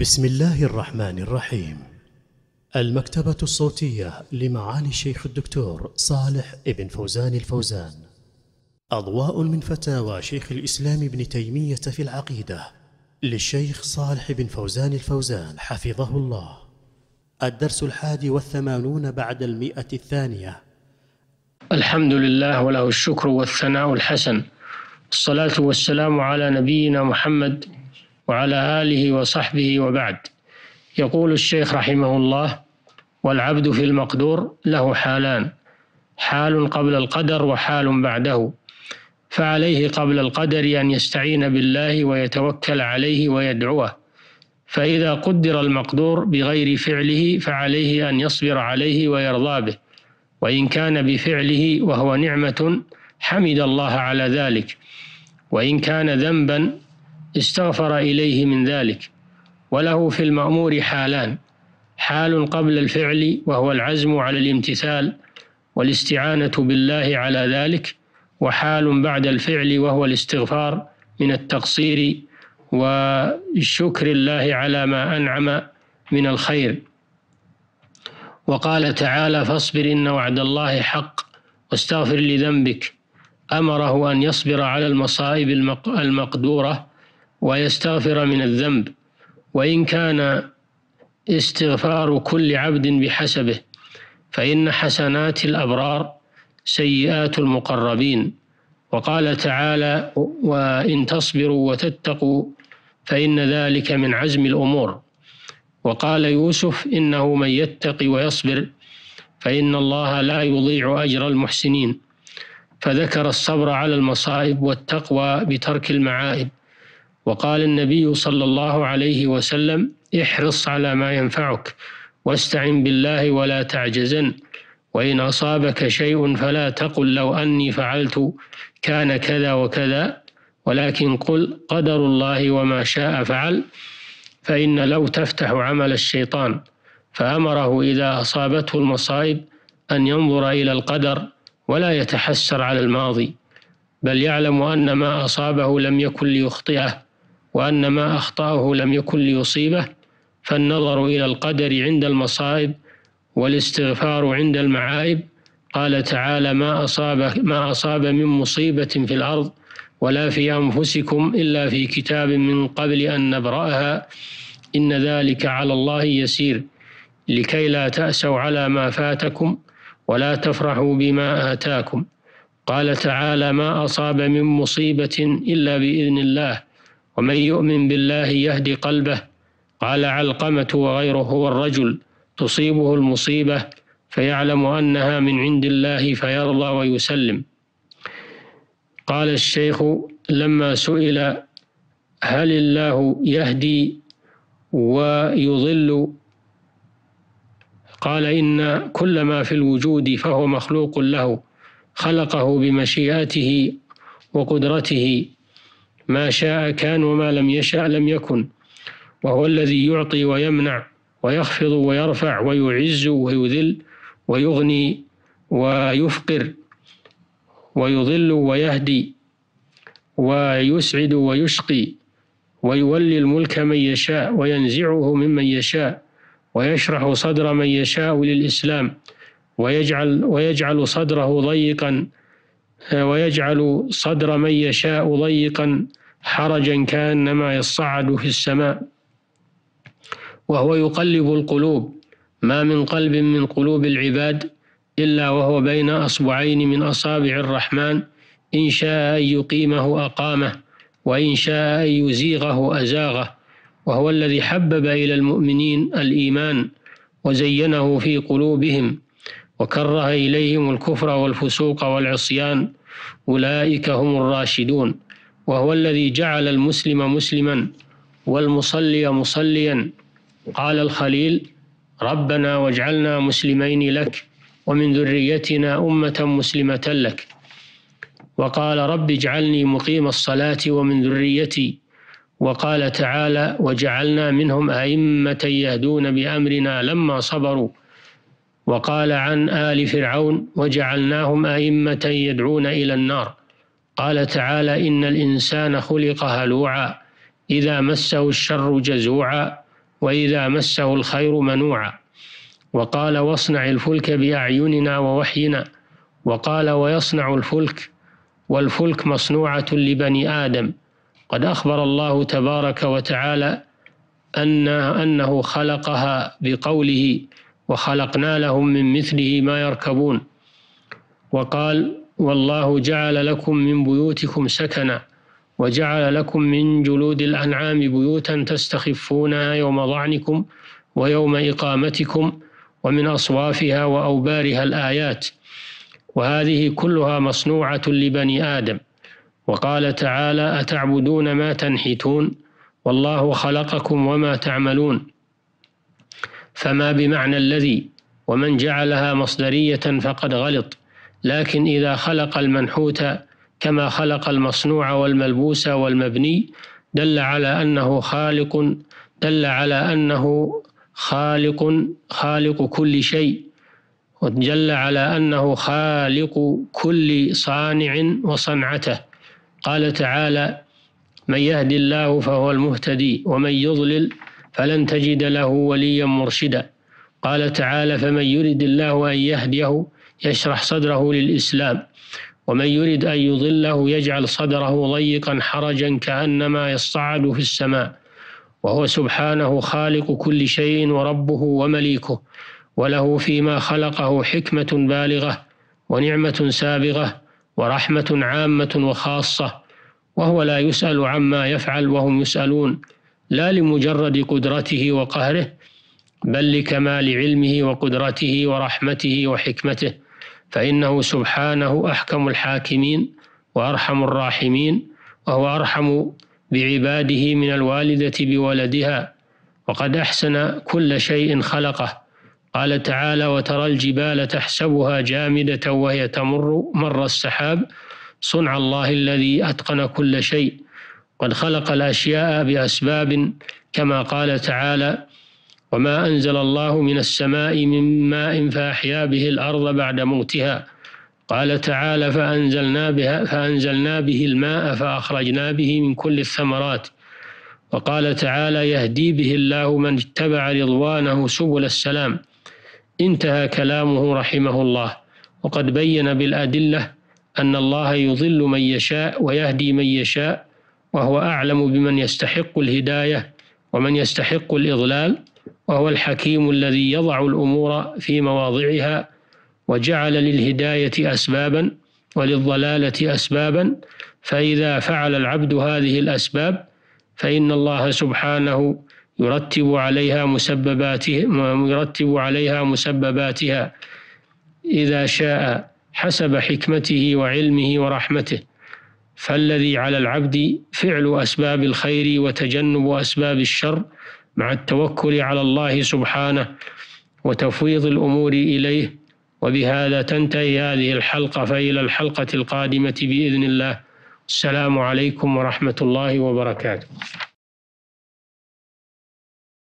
بسم الله الرحمن الرحيم. المكتبة الصوتية لمعالي الشيخ الدكتور صالح ابن فوزان الفوزان. أضواء من فتاوى شيخ الإسلام ابن تيمية في العقيدة للشيخ صالح بن فوزان الفوزان حفظه الله. الدرس الحادي والثمانون بعد المئة الثانية. الحمد لله وله الشكر والثناء الحسن. الصلاة والسلام على نبينا محمد وعلى آله وصحبه وبعد. يقول الشيخ رحمه الله والعبد في المقدور له حالان حال قبل القدر وحال بعده. فعليه قبل القدر أن يستعين بالله ويتوكل عليه ويدعوه. فإذا قدر المقدور بغير فعله فعليه أن يصبر عليه ويرضى به. وإن كان بفعله وهو نعمة حمد الله على ذلك. وإن كان ذنبا استغفر إليه من ذلك. وله في المأمور حالان. حال قبل الفعل وهو العزم على الامتثال والاستعانة بالله على ذلك وحال بعد الفعل وهو الاستغفار من التقصير وشكر الله على ما أنعم من الخير. وقال تعالى فاصبر إن وعد الله حق واستغفر لذنبك. أمره أن يصبر على المصائب المقدورة ويستغفر من الذنب وإن كان استغفار كل عبد بحسبه فإن حسنات الأبرار سيئات المقربين. وقال تعالى وإن تصبروا وتتقوا فإن ذلك من عزم الأمور وقال يوسف إنه من يتق ويصبر فإن الله لا يضيع أجر المحسنين فذكر الصبر على المصائب والتقوى بترك المعائب وقال النبي صلى الله عليه وسلم احرص على ما ينفعك واستعن بالله ولا تعجزن وإن أصابك شيء فلا تقل لو أني فعلت كان كذا وكذا ولكن قل قدر الله وما شاء فعل فإن لو تفتح عمل الشيطان فأمره إذا أصابته المصائب أن ينظر إلى القدر ولا يتحسر على الماضي بل يعلم أن ما أصابه لم يكن ليخطئه. وأن ما أخطأه لم يكن ليصيبه فالنظر إلى القدر عند المصائب والاستغفار عند المعائب. قال تعالى ما أصاب ما أصاب من مصيبة في الأرض ولا في أنفسكم إلا في كتاب من قبل أن نبرأها. إن ذلك على الله يسير. لكي لا تأسوا على ما فاتكم ولا تفرحوا بما آتاكم. قال تعالى ما أصاب من مصيبة إلا بإذن الله. ومن يؤمن بالله يهدي قلبه قال علقمة وغيره هو الرجل تصيبه المصيبة فيعلم أنها من عند الله فيرضى ويسلم. قال الشيخ لما سئل هل الله يهدي ويضل قال إن كل ما في الوجود فهو مخلوق له خلقه بمشيئته وقدرته ما شاء كان وما لم يشاء لم يكن وهو الذي يعطي ويمنع ويخفض ويرفع ويعز ويذل ويغني ويفقر ويضل ويهدي ويسعد ويشقي ويولي الملك من يشاء وينزعه ممن يشاء ويشرح صدر من يشاء للإسلام ويجعل ويجعل صدره ضيقا ويجعل صدر من يشاء ضيقا حرجا كأنما يصعد في السماء. وهو يقلب القلوب. ما من قلب من قلوب العباد إلا وهو بين أصبعين من أصابع الرحمن. إن شاء أن يقيمه أقامه وإن شاء أن يزيغه أزاغه. وهو الذي حبب إلى المؤمنين الإيمان وزينه في قلوبهم. وكره إليهم الكفر والفسوق والعصيان. أولئك هم الراشدون. وهو الذي جعل المسلم مسلما والمصلي مصليا. قال الخليل ربنا واجعلنا مسلمين لك ومن ذريتنا أمة مسلمة لك. وقال رب اجعلني مقيم الصلاة ومن ذريتي. وقال تعالى وجعلنا منهم أئمة يهدون بأمرنا لما صبروا. وقال عن آل فرعون وجعلناهم أئمة يدعون إلى النار. قال تعالى إن الإنسان خلق هلوعا إذا مسه الشر جزوعا وإذا مسه الخير منوعا. وقال واصنع الفلك بأعيننا ووحينا. وقال ويصنع الفلك والفلك مصنوعة لبني آدم. قد أخبر الله تبارك وتعالى أن أنه خلقها بقوله وخلقنا لهم من مثله ما يركبون. وقال والله جعل لكم من بيوتكم سكنا وجعل لكم من جلود الأنعام بيوتا تستخفونها يوم ضعنكم ويوم إقامتكم ومن أصوافها وأوبارها الآيات. وهذه كلها مصنوعة لبني آدم. وقال تعالى أتعبدون ما تنحتون؟ والله خلقكم وما تعملون. فما بمعنى الذي؟ ومن جعلها مصدرية فقد غلط. لكن إذا خلق المنحوت كما خلق المصنوع والملبوس والمبني دل على أنه خالق دل على أنه خالق خالق كل شيء. ودل على أنه خالق كل صانع وصنعته. قال تعالى من يهدي الله فهو المهتدي ومن يضلل فلن تجد له وليا مرشدا. قال تعالى فمن يرد الله أن يهديه يشرح صدره للإسلام ومن يرد أن يضله يجعل صدره ضيقا حرجا كأنما يصعد في السماء وهو سبحانه خالق كل شيء وربه ومليكه وله فيما خلقه حكمة بالغة ونعمة سابغة ورحمة عامة وخاصة وهو لا يسأل عما يفعل وهم يسألون. لا لمجرد قدرته وقهره بل لكمال علمه وقدرته ورحمته وحكمته. فإنه سبحانه أحكم الحاكمين وأرحم الراحمين وهو أرحم بعباده من الوالدة بولدها. وقد أحسن كل شيء خلقه. قال تعالى وترى الجبال تحسبها جامدة وهي تمر مر السحاب. صنع الله الذي أتقن كل شيء قد خلق الأشياء بأسباب كما قال تعالى وما أنزل الله من السماء من ماء فأحيا به الأرض بعد موتها. قال تعالى فأنزلنا, بها فأنزلنا به الماء فأخرجنا به من كل الثمرات. وقال تعالى يهدي به الله من اتبع رضوانه سبل السلام. انتهى كلامه رحمه الله. وقد بين بالأدلة أن الله يضل من يشاء ويهدي من يشاء وهو أعلم بمن يستحق الهداية ومن يستحق الإضلال وهو الحكيم الذي يضع الأمور في مواضعها وجعل للهداية أسبابا وللضلالة أسبابا. فإذا فعل العبد هذه الأسباب فإن الله سبحانه يرتب عليها مسبباتها يرتب عليها مسبباتها إذا شاء حسب حكمته وعلمه ورحمته. فالذي على العبد فعل أسباب الخير وتجنب أسباب الشر مع التوكل على الله سبحانه وتفويض الأمور إليه. وبهذا تنتهي هذه الحلقة فإلى الحلقة القادمة بإذن الله. السلام عليكم ورحمة الله وبركاته.